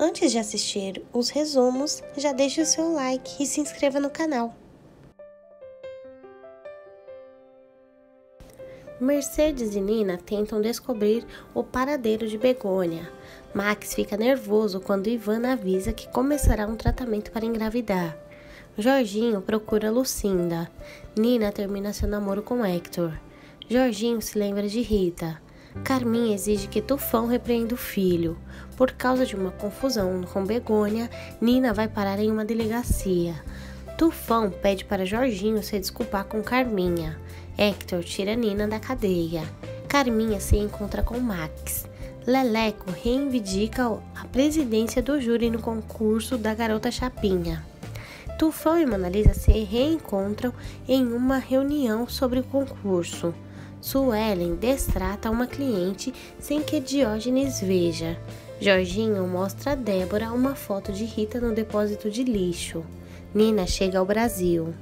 Antes de assistir os resumos, já deixe o seu like e se inscreva no canal. Mercedes e Nina tentam descobrir o paradeiro de Begônia. Max fica nervoso quando Ivan avisa que começará um tratamento para engravidar. Jorginho procura Lucinda. Nina termina seu namoro com Hector. Jorginho se lembra de Rita. Carminha exige que Tufão repreenda o filho. Por causa de uma confusão com Begônia, Nina vai parar em uma delegacia. Tufão pede para Jorginho se desculpar com Carminha. Hector tira Nina da cadeia. Carminha se encontra com Max. Leleco reivindica a presidência do júri no concurso da Garota Chapinha. Tufão e Mona Lisa se reencontram em uma reunião sobre o concurso. Suelen destrata uma cliente sem que Diógenes veja. Jorginho mostra a Débora uma foto de Rita no depósito de lixo. Nina chega ao Brasil.